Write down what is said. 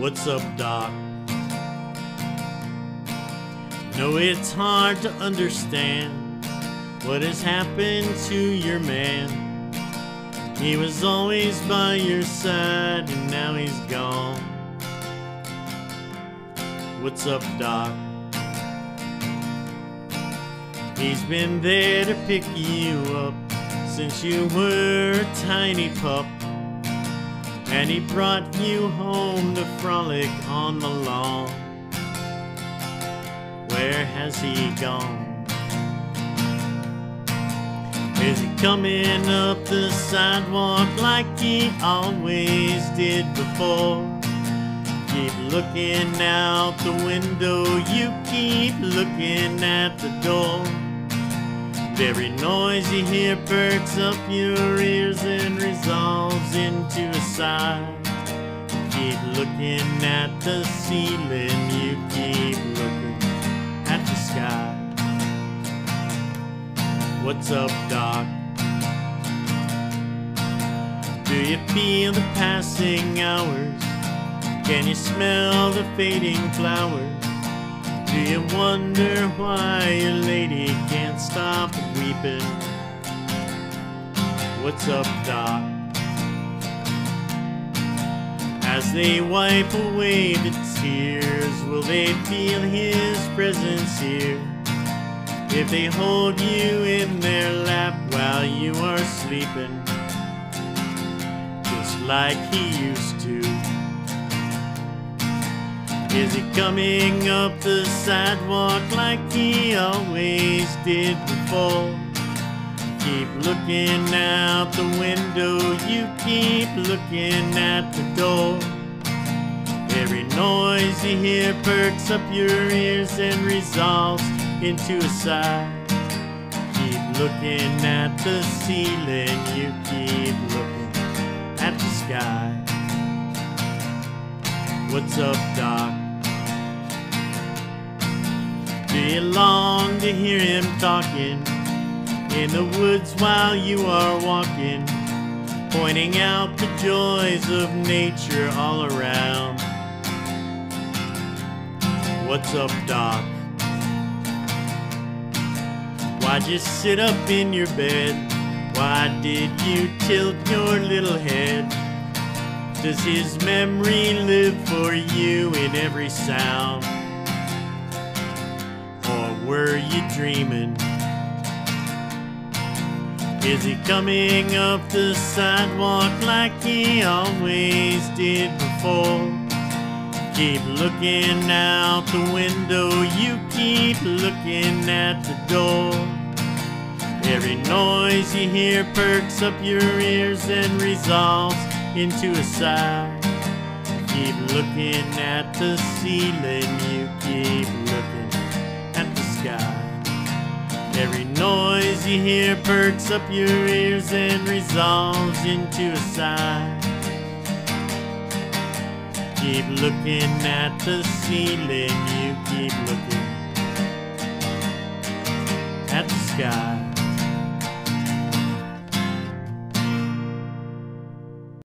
What's up, Doc? No, it's hard to understand what has happened to your man. He was always by your side and now he's gone. What's up, Doc? He's been there to pick you up since you were a tiny pup. And he brought you home to frolic on the lawn. Where has he gone? Is he coming up the sidewalk like he always did before? Keep looking out the window, you keep looking at the door. Every noise you hear perks up your ears and resolves into a sigh. Keep looking at the ceiling, you keep looking at the sky. What's up, Doc? Do you feel the passing hours? Can you smell the fading flowers? Do you wonder why your lady can't stop weeping? What's up, Doc? As they wipe away the tears, will they feel his presence here? If they hold you in their lap while you are sleeping, just like he used to. Is he coming up the sidewalk like he always did before? Keep looking out the window, you keep looking at the door. Every noise you hear perks up your ears and resolves into a sigh. Keep looking at the ceiling, you keep looking at the sky. What's up, Doc? You long to hear him talking in the woods while you are walking, pointing out the joys of nature all around? What's up, Doc? Why'd you sit up in your bed? Why did you tilt your little head? Does his memory live for you in every sound? Were you dreaming? Is he coming up the sidewalk like he always did before? Keep looking out the window, you keep looking at the door. Every noise you hear perks up your ears and resolves into a sigh. Keep looking at the ceiling, you keep looking sky. Every noise you hear perks up your ears and resolves into a sigh. Keep looking at the ceiling, you keep looking at the sky.